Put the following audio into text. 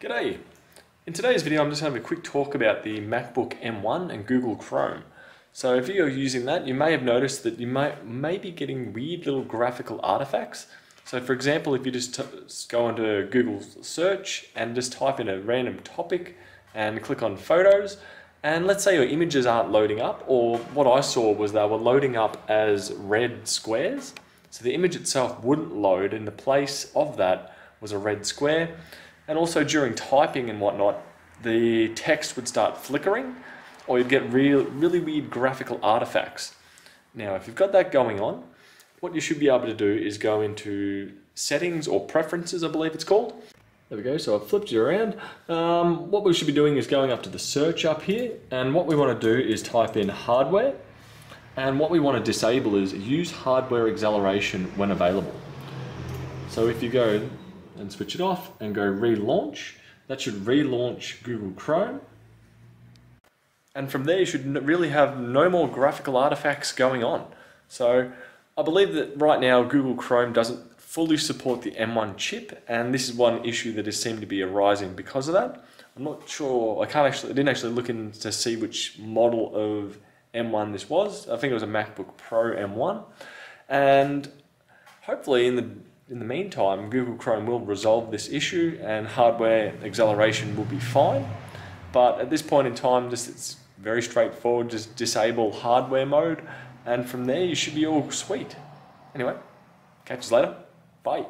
G'day! In today's video I'm just having a quick talk about the MacBook M1 and Google Chrome. So if you're using that you may have noticed that you might may be getting weird little graphical artifacts. So for example if you just go into Google search and just type in a random topic and click on photos and let's say your images aren't loading up or what I saw was they were loading up as red squares. So the image itself wouldn't load in the place of that was a red square and also during typing and whatnot, the text would start flickering or you'd get real, really weird graphical artifacts. Now, if you've got that going on, what you should be able to do is go into settings or preferences, I believe it's called. There we go, so I've flipped you around. Um, what we should be doing is going up to the search up here, and what we want to do is type in hardware, and what we want to disable is use hardware acceleration when available. So if you go and switch it off and go relaunch. That should relaunch Google Chrome. And from there you should really have no more graphical artifacts going on. So I believe that right now Google Chrome doesn't fully support the M1 chip and this is one issue that has seemed to be arising because of that. I'm not sure, I can't actually, I didn't actually look in to see which model of M1 this was. I think it was a MacBook Pro M1 and hopefully in the in the meantime, Google Chrome will resolve this issue and hardware acceleration will be fine. But at this point in time, just it's very straightforward, just disable hardware mode and from there you should be all sweet. Anyway, catch you later. Bye.